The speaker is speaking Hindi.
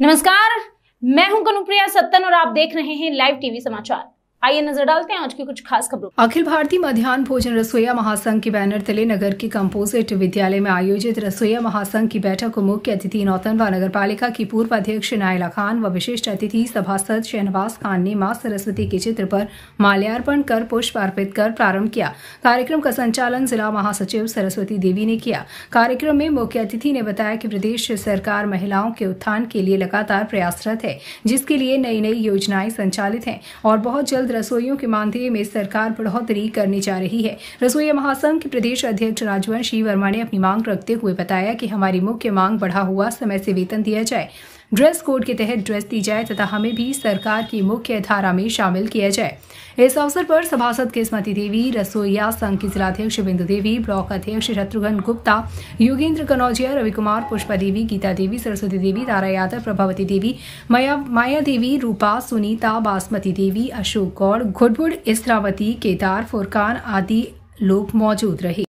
नमस्कार मैं हूँ कनुप्रिया सत्तन और आप देख रहे हैं लाइव टीवी समाचार। आइए नज़र डालते हैं आज की कुछ खास खबरों अखिल भारतीय मध्यान्ह भोजन रसोईया महासंघ के बैनर तले नगर के कंपोजिट विद्यालय में आयोजित रसोईया महासंघ की बैठक को मुख्य अतिथि नौतन व नगर पालिका की पूर्व अध्यक्ष नायला खान व विशिष्ट अतिथि सभासद शहनवाज खान ने माँ सरस्वती के चित्र पर माल्यार्पण कर पुष्प अर्पित कर प्रारंभ किया। कार्यक्रम का संचालन जिला महासचिव सरस्वती देवी ने किया। कार्यक्रम में मुख्य अतिथि ने बताया कि प्रदेश सरकार महिलाओं के उत्थान के लिए लगातार प्रयासरत है, जिसके लिए नई नई योजनाएँ संचालित हैं और बहुत जल्द रसोइयों के मानदेय में सरकार बढ़ोतरी करने जा रही है। रसोई महासंघ के प्रदेश अध्यक्ष राजवंशी वर्मा ने अपनी मांग रखते हुए बताया कि हमारी मुख्य मांग बढ़ा हुआ समय से वेतन दिया जाए। ड्रेस कोड के तहत ड्रेस दी जाए तथा हमें भी सरकार की मुख्य धारा में शामिल किया जाए। इस अवसर पर सभासद किस्मती देवी, रसोईया संघ की जिलाध्यक्ष बिंदु देवी, ब्लॉक अध्यक्ष शत्रुघ्न गुप्ता, योगेंद्र कनौजिया रवि कुमार पुष्पा देवी, गीता देवी, सरस्वती देवी, तारा यादव, प्रभावती देवी, माया माया देवी, रूपा, सुनीता, बासमती देवी, अशोक गौड़, घुटबुड़ इसरावती केदार, फुरकान आदि लोग मौजूद रहे।